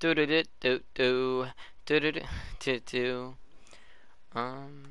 Do do do do do do do do do. Um.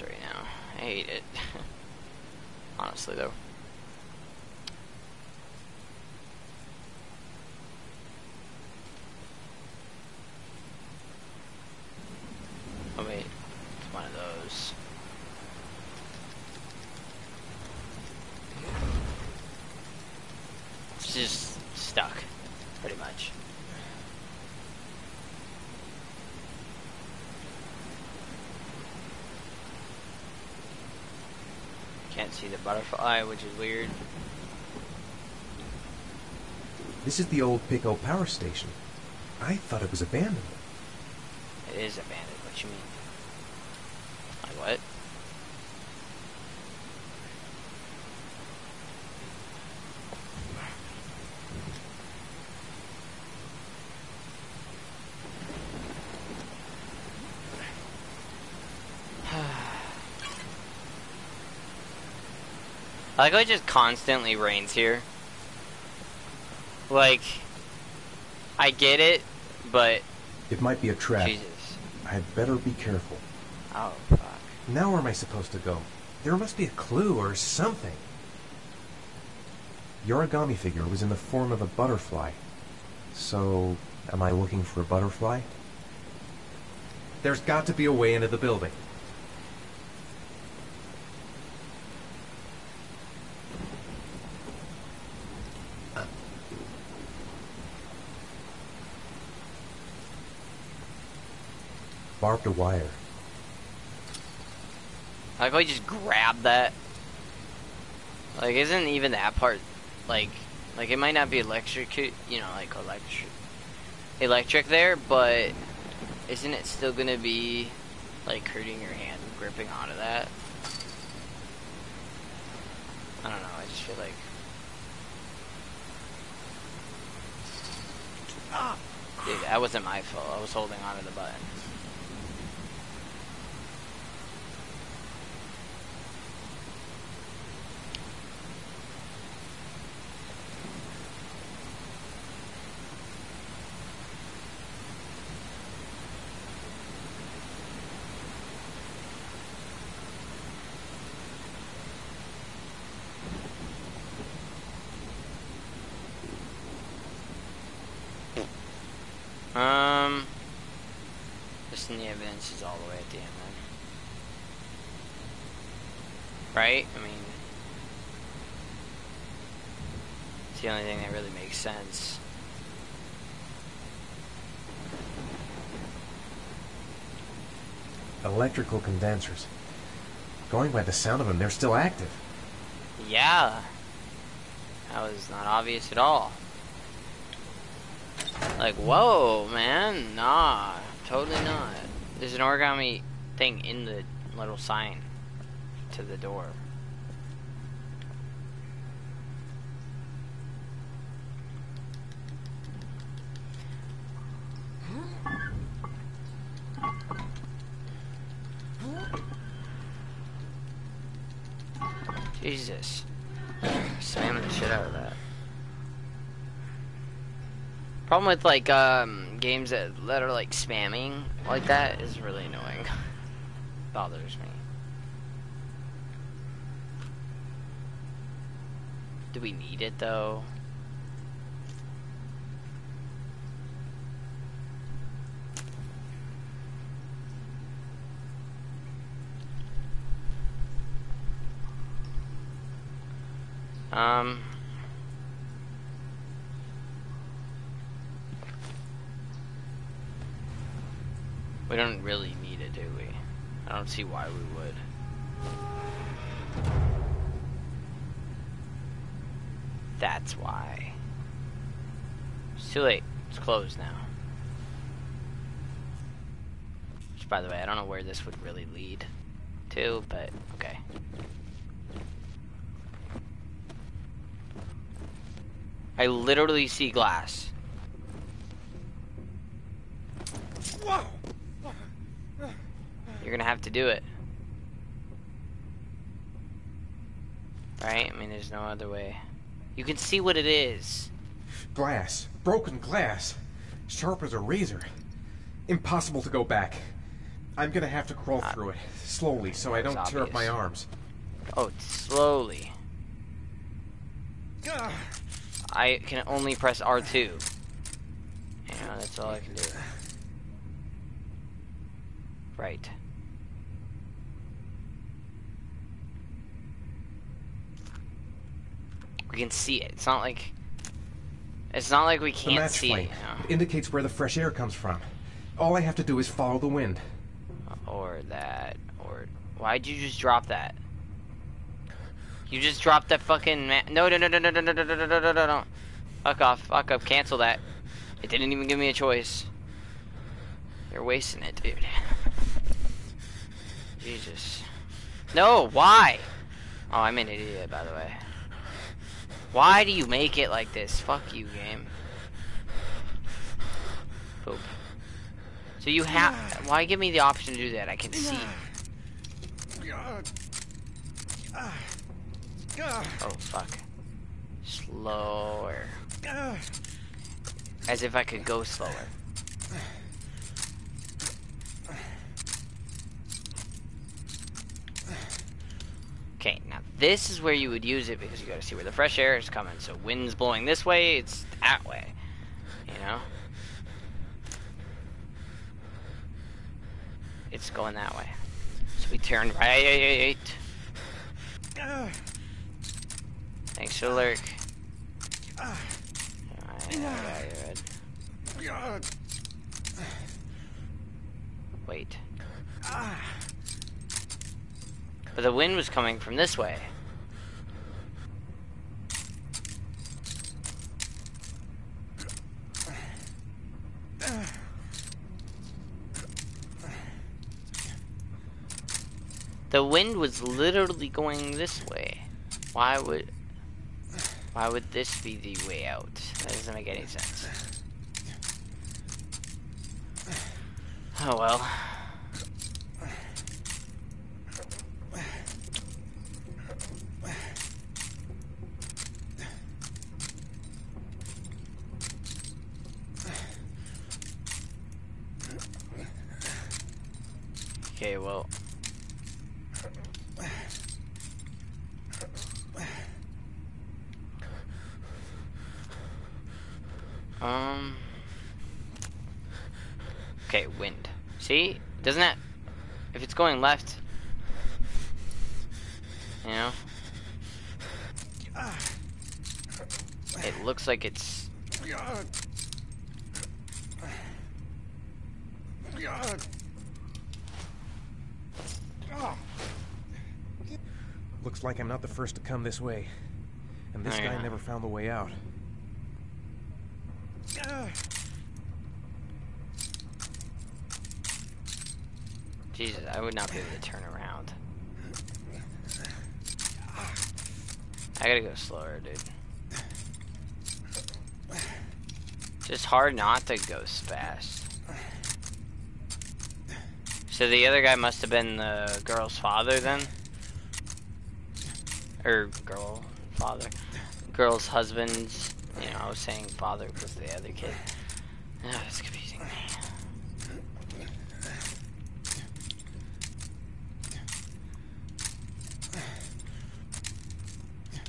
Right now. I hate it. Honestly, though. Oh wait, it's one of those. It's just stuck, pretty much. Can't see the butterfly, which is weird. This is the old Pico power station. I thought it was abandoned. It is abandoned. What you mean? Like what? I like how it just constantly rains here. Like, I get it, but It might be a trap. Jesus. I'd better be careful. Oh, fuck. Now where am I supposed to go? There must be a clue or something. The origami figure was in the form of a butterfly. So, am I looking for a butterfly? There's got to be a way into the building. Barbed wire. I like how just grabbed that. Like, isn't even that part, like, like it might not be electric, you know, like electric, electric there, but isn't it still gonna be, like, hurting your hand gripping onto that? I don't know, I just feel like. Ah! Dude, that wasn't my fault. I was holding onto the button. Um, just in the evidence is all the way at the end then. Right? I mean, it's the only thing that really makes sense. Electrical condensers. Going by the sound of them, they're still active. Yeah. That was not obvious at all. Like, whoa, man. Nah, totally not. There's an origami thing in the little sign to the door. Jesus. Slamming the shit out of that. Problem with like um, games that, that are like spamming like that is really annoying. Bothers me. Do we need it though? Um. We don't really need it, do we? I don't see why we would. That's why. It's too late. It's closed now. Which, by the way, I don't know where this would really lead to, but okay. I literally see glass. You're gonna have to do it. Right? I mean, there's no other way. You can see what it is. Glass. Broken glass. Sharp as a razor. Impossible to go back. I'm gonna have to crawl Uh, through it, slowly, so I don't tear up my arms. Oh, slowly. I can only press R2. You know, that's all I can do. Right. We can see it. It's not like... It's not like we can't match see flame it, you know? indicates where the fresh air comes from. All I have to do is follow the wind. Or that, or... Why'd you just drop that? You just dropped that fucking ma- No, no, no, no, no, no, no, no, no, no, no, no. Fuck off, fuck up, cancel that. It didn't even give me a choice. You're wasting it, dude. Jesus. No, why? Oh, I'm an idiot, by the way. Why do you make it like this? Fuck you, game. Poop. So you have. Why give me the option to do that? I can see. Oh fuck. Slower. As if I could go slower. Okay, now this is where you would use it because you gotta see where the fresh air is coming. So wind's blowing this way, it's that way. You know? It's going that way. So we turn right. Thanks for lurk. Alright. Wait. But the wind was coming from this way. The wind was literally going this way. Why would why would this be the way out? That doesn't make any sense. Oh well. Okay, well. Um. Okay, wind. See? Doesn't that. If it's going left. You know? It looks like it's. Looks like I'm not the first to come this way. And this Oh, guy never found the way out. Jesus, I would not be able to turn around. I gotta go slower, dude. Just hard not to go fast. So the other guy must have been the girl's father then? Or girl father. Girl's husband's, you know, I was saying father because the other kid. Ah, it's confusing me.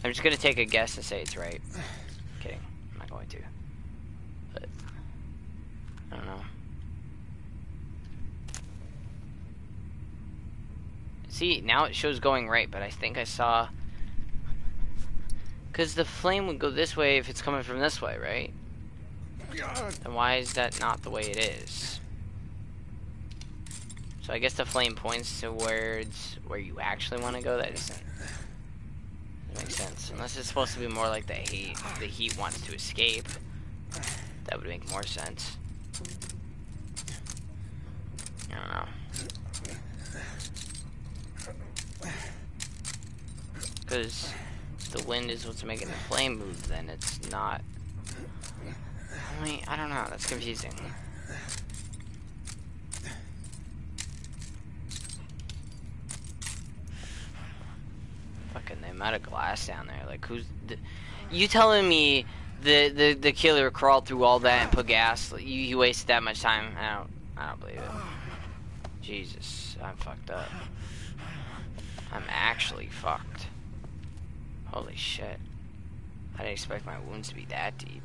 I'm just gonna take a guess and say it's right. Kidding. I'm not going to. But I don't know. See, now it shows going right, but I think I saw because the flame would go this way if it's coming from this way, right? Then why is that not the way it is? So I guess the flame points towards where you actually want to go. That doesn't make sense. Unless it's supposed to be more like the heat. The heat wants to escape. That would make more sense. I don't know. Because the wind is what's making the flame move, then it's not. I mean, I don't know. That's confusing. Fucking the amount of glass down there. Like, who's. The, you telling me the, the, the killer crawled through all that and put gas? You, you wasted that much time? I don't, I don't believe it. Jesus, I'm fucked up. I'm actually fucked. Holy shit. I didn't expect my wounds to be that deep.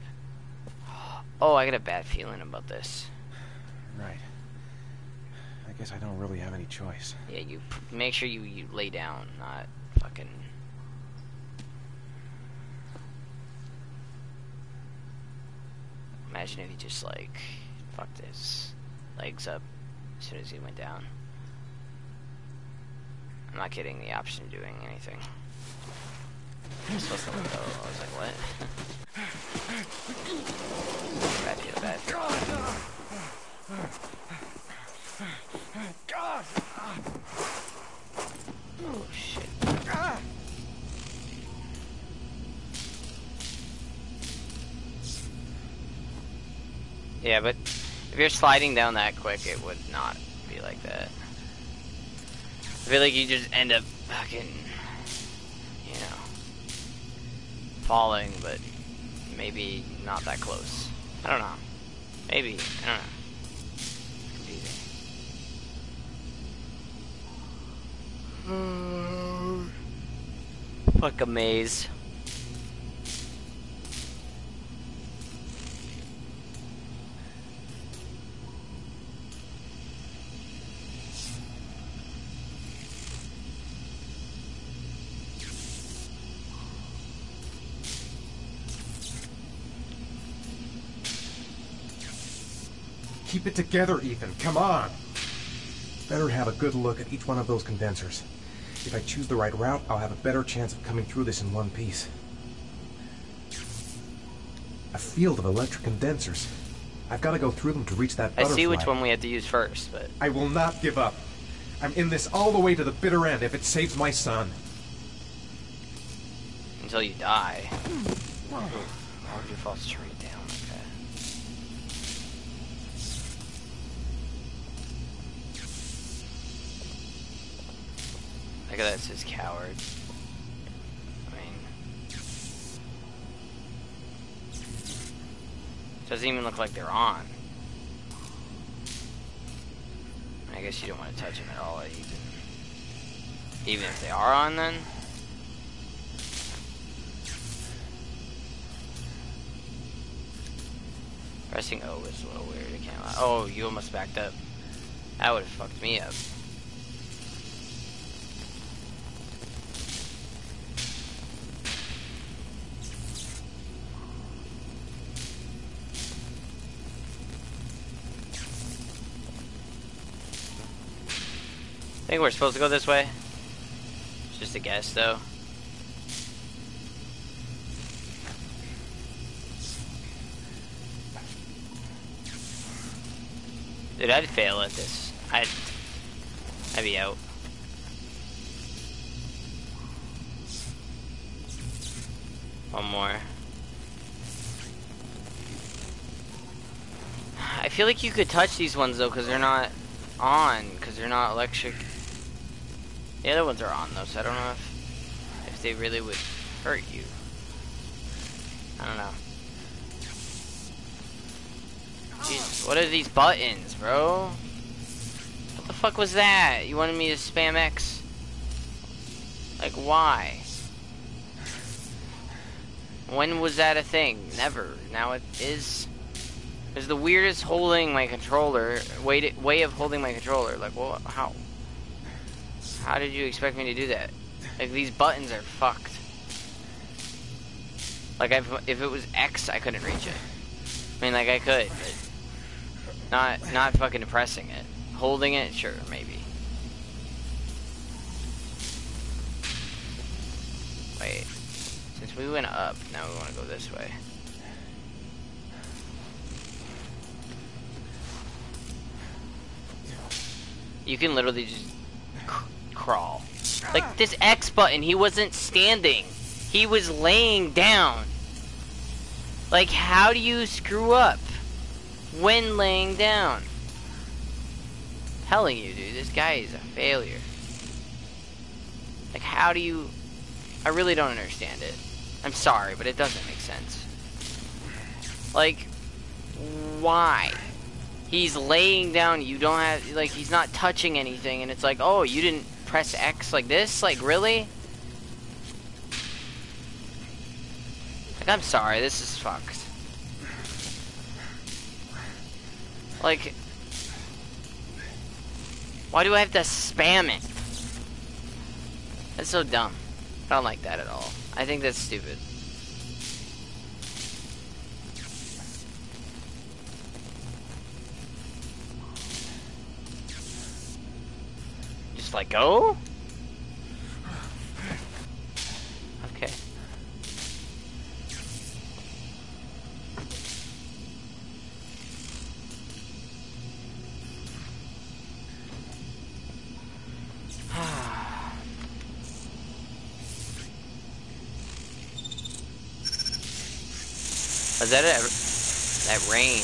Oh, I got a bad feeling about this. Right. I guess I don't really have any choice. Yeah, you make sure you, you lay down, not fucking... Imagine if he just like, fucked his legs up as soon as he went down. I'm not kidding, the option of doing anything. I'm supposed to let go. I was like, what? bad feel, bad feel. Oh shit. Yeah, but if you're sliding down that quick, it would not be like that. I feel like you just end up fucking, you know, falling, but maybe not that close. I don't know. Maybe. I don't know. Confusing. Fuck a maze. Keep it together, Ethan. Come on. Better have a good look at each one of those condensers. If I choose the right route, I'll have a better chance of coming through this in one piece. A field of electric condensers. I've got to go through them to reach that butterfly. I see which one we have to use first, but I will not give up. I'm in this all the way to the bitter end if it saves my son. until you die. Why would you fall straight down Look at that, says coward. I mean... Doesn't even look like they're on. I guess you don't want to touch them at all, even. Even if they are on, then? Pressing O is a little weird. I can't lie. Oh, you almost backed up. That would have fucked me up. I think we're supposed to go this way. It's just a guess, though. Dude, I'd fail at this. I'd... I'd be out. One more. I feel like you could touch these ones though, because they're not on, because they're not electric. The other ones are on though, so I don't know if, if they really would hurt you. I don't know. What are these buttons, bro? What the fuck was that? You wanted me to spam X? Like, why? When was that a thing? Never. Now it is. It's the weirdest holding my controller, way, to, way of holding my controller. Like, well, how? How did you expect me to do that? Like, these buttons are fucked. Like, if if it was X, I couldn't reach it. I mean, like, I could, but not, not fucking pressing it. Holding it, sure, maybe. Wait. Since we went up, now we want to go this way. You can literally just crawl. Like this X button, he wasn't standing. He was laying down. Like how do you screw up when laying down? telling you, dude, this guy is a failure. Like how do you I really don't understand it. I'm sorry, but it doesn't make sense. Like why? He's laying down, you don't have like he's not touching anything and it's like, "Oh, you didn't press X like this? Like really?" Like I'm sorry, this is fucked. Like why do I have to spam it? That's so dumb. I don't like that at all. I think that's stupid. Like go? Okay. Was that ever that rain?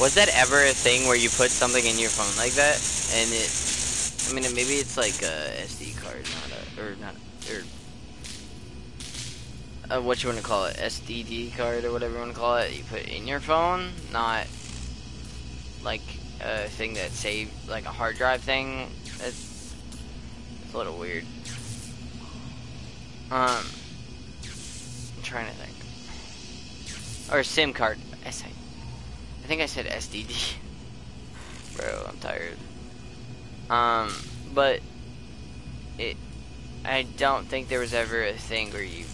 Was that ever a thing where you put something in your phone like that and it? I mean, maybe it's like a SD card, not a or not or uh, what you want to call it, SDD card or whatever you want to call it. You put in your phone, not like a thing that saved like a hard drive thing. It's, it's a little weird. Um, I'm trying to think. Or SIM card. I think I said SDD. Bro, I'm tired. Um, but it. I don't think there was ever a thing where you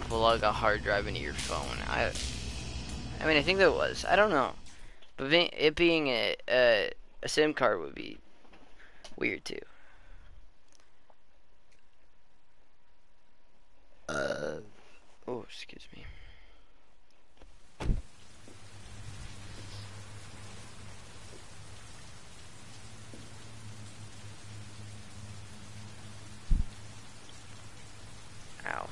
plug a hard drive into your phone. I. I mean, I think there was. I don't know, but it being a a, a SIM card would be weird too. Uh. Oh, excuse me. Ow.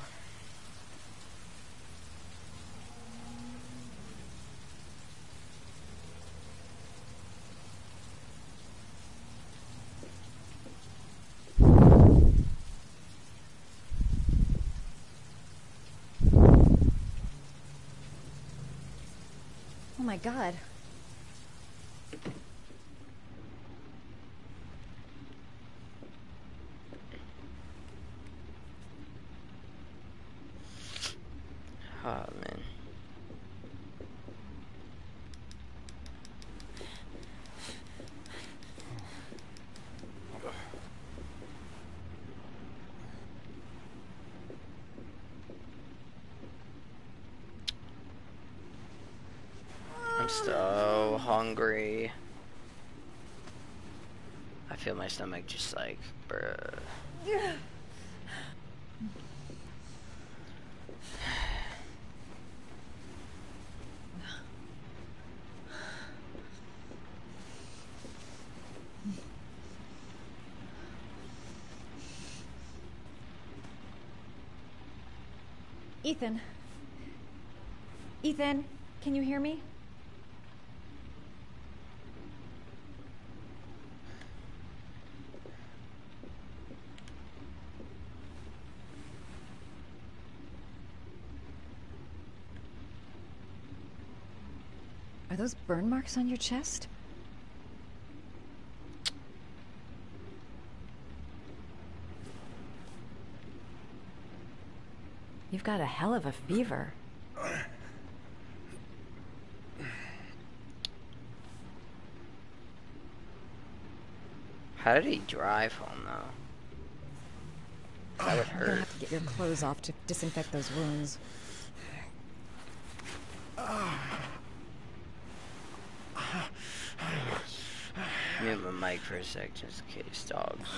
Oh my god. Oh man. I'm so hungry. I feel my stomach just like, bruh. Ethan. Ethan, can you hear me? Are those burn marks on your chest? You've got a hell of a fever. How did he drive home though? That would hurt. You're gonna have to get your clothes off to disinfect those wounds. Mute my mic for a sec, just in case dogs.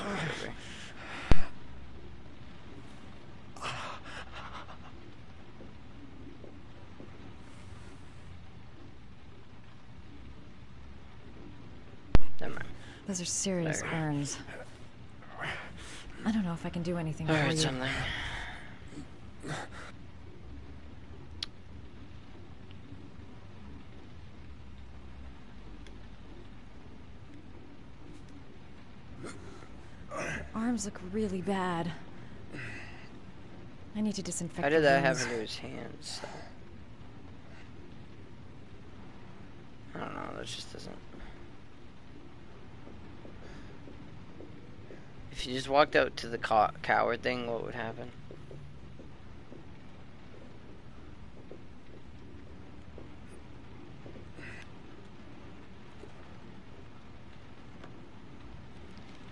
whatever. Those are serious burns. I don't know if I can do anything for you. something. Arms look really bad. I need to disinfect. How did that happen to his hands? I don't know, that just doesn't... If you just walked out to the co coward thing, what would happen?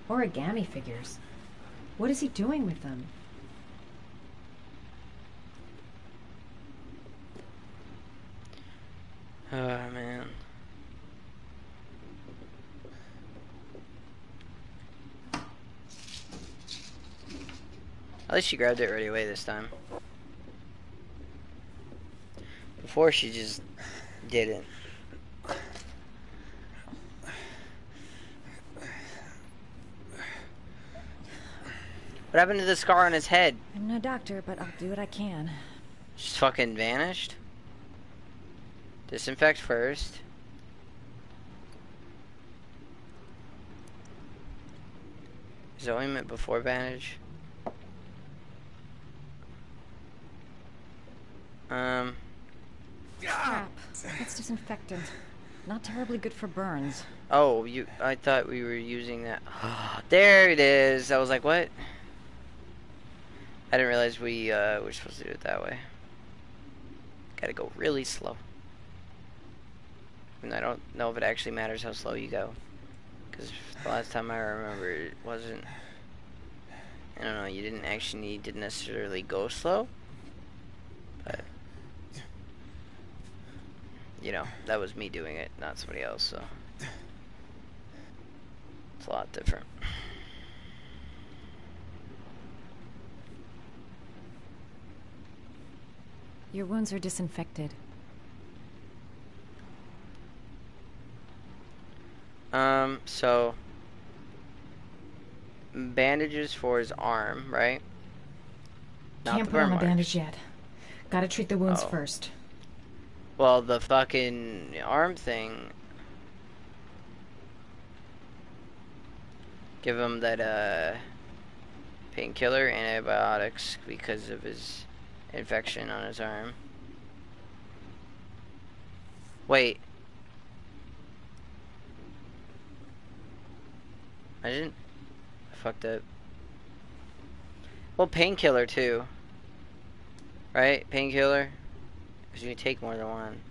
Origami figures. What is he doing with them? Oh, man. At least she grabbed it right away this time. Before she just didn't. What happened to the scar on his head? I'm no doctor, but I'll do what I can. Just fucking vanished? Disinfect first. Is ointment before bandage? Um, Crap. That's disinfectant. Not terribly good for burns. oh, you, I thought we were using that. there it is. I was like, what? I didn't realize we, uh, were supposed to do it that way. Gotta go really slow. And I don't know if it actually matters how slow you go. Because the last time I remember, it wasn't. I don't know, you didn't actually need to necessarily go slow. But. You know, that was me doing it, not somebody else, so. It's a lot different. Your wounds are disinfected. Um, so. Bandages for his arm, right? Not Can't put on a bandage yet. Gotta treat the wounds Oh. first. Well, the fucking arm thing. Give him that uh painkiller, antibiotics because of his infection on his arm. Wait. I didn't. I fucked up. Well, painkiller too. Right? Painkiller. Because you can take more than one.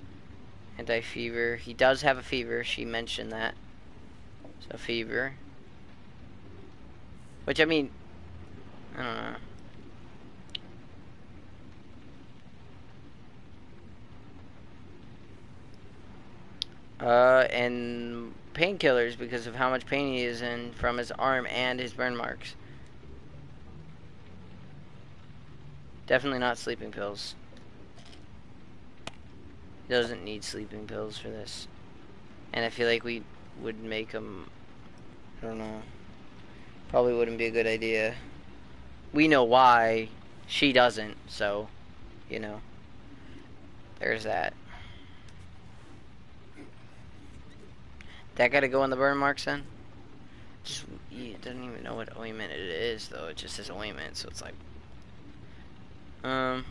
Anti fever. He does have a fever. She mentioned that. So, fever. Which, I mean, I don't know. Uh, and painkillers because of how much pain he is in from his arm and his burn marks. Definitely not sleeping pills. He doesn't need sleeping pills for this. And I feel like we would make him. I don't know. Probably wouldn't be a good idea. We know why. She doesn't, so, you know. There's that. That gotta go on the burn marks then? Just, it doesn't even know what ointment it is, though. It just says ointment, so it's like. Um.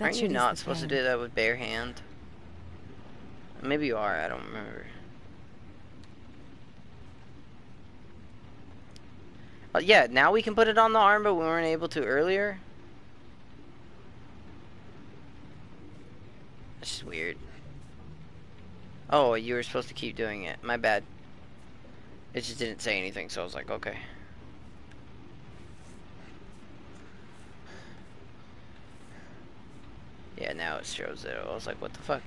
Aren't you not supposed to do that with bare hand? Maybe you are, I don't remember. Uh, yeah, now we can put it on the arm, but we weren't able to earlier. That's just weird. Oh, you were supposed to keep doing it. My bad. It just didn't say anything, so I was like, okay. Yeah, now it shows it. I was like, what the fuck?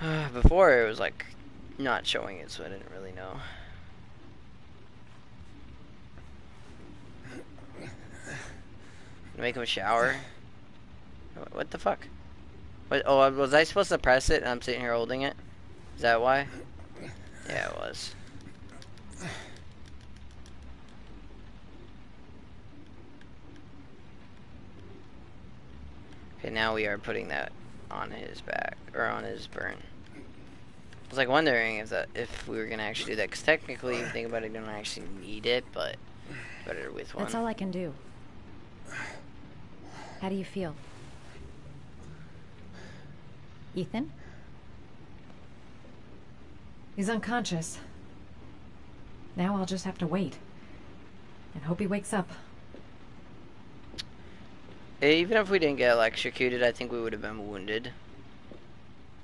Before it was like not showing it, so I didn't really know. Make him a shower. What- the fuck? What, oh, was I supposed to press it and I'm sitting here holding it? Is that why? Yeah, it was. Okay, now we are putting that on his back, or on his burn. I was like wondering if that if we were gonna actually do that, because technically, you think about it, you don't actually need it, but better with one. That's all I can do. How do you feel? Ethan? He's unconscious. Now I'll just have to wait. And hope he wakes up. Eh, even if we didn't get electrocuted, I think we would have been wounded.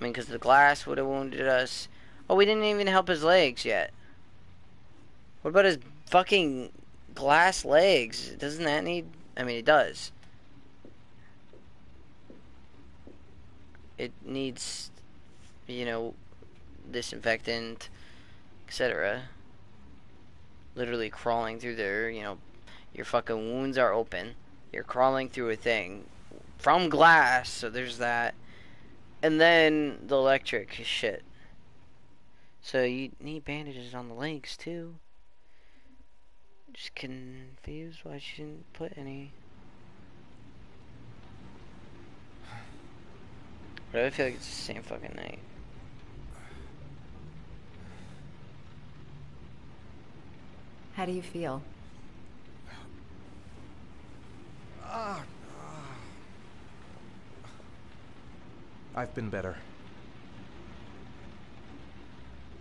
I mean, because the glass would have wounded us. Oh, we didn't even help his legs yet. What about his fucking glass legs? Doesn't that need... I mean, it does. It needs, you know, disinfectant, etc. Literally crawling through there, you know, your fucking wounds are open. You're crawling through a thing from glass, so there's that. And then the electric shit. So you need bandages on the legs too. Just confused why she didn't put any. But I feel like it's the same fucking night. How do you feel? Ah, ah. I've been better.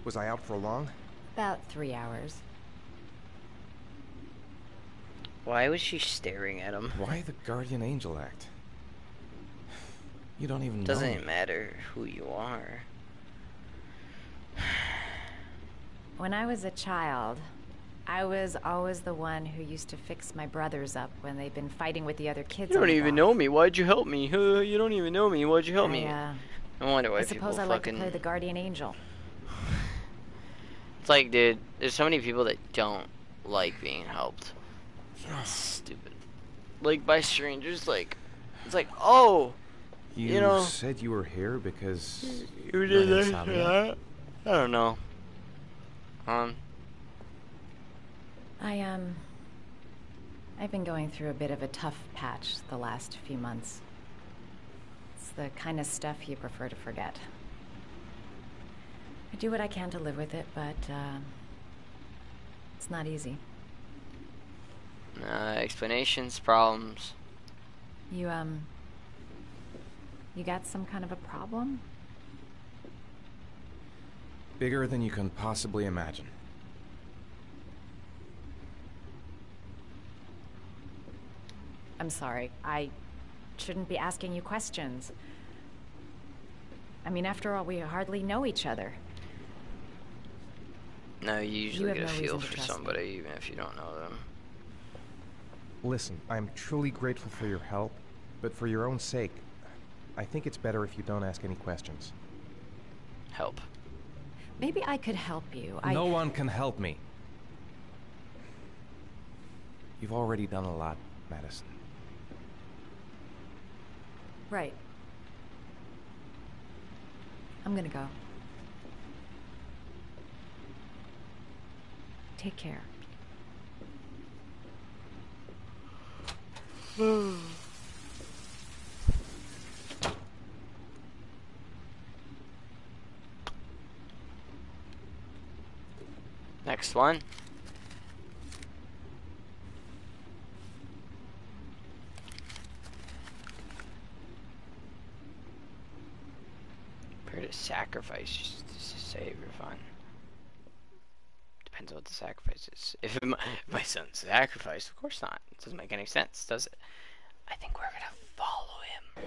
Was I out for long? About three hours. Why was she staring at him? Why the Guardian Angel Act? You don't even know. Doesn't me. matter who you are. When I was a child, I was always the one who used to fix my brothers up when they'd been fighting with the other kids. You don't even know me. Why'd you help me? Uh, you don't even know me. Why'd you help I, me? uh, I wonder why I people suppose I like to play the guardian angel. It's like, dude, there's so many people that don't like being helped. It's stupid. Like by strangers. Like, it's like, oh, You, You know- said you were here because you you're did insomniac? that. I don't know. Um, I um I've been going through a bit of a tough patch the last few months. It's the kind of stuff you prefer to forget. I do what I can to live with it, but uh, it's not easy. uh, explanations, problems. You um you got some kind of a problem? Bigger than you can possibly imagine. I'm sorry. I shouldn't be asking you questions. I mean, after all, we hardly know each other. No, you usually have get a feel for trust me. somebody even if you don't know them. Listen, I'm truly grateful for your help, but for your own sake, I think it's better if you don't ask any questions. Help. Maybe I could help you. I No one can help me. You've already done a lot, Madison. Right. I'm gonna go. Take care. Next one. Prepare to sacrifice just to save your fun. Depends on what the sacrifice is. If my, my son's sacrificed, of course not. It doesn't make any sense, does it? I think we're gonna follow him.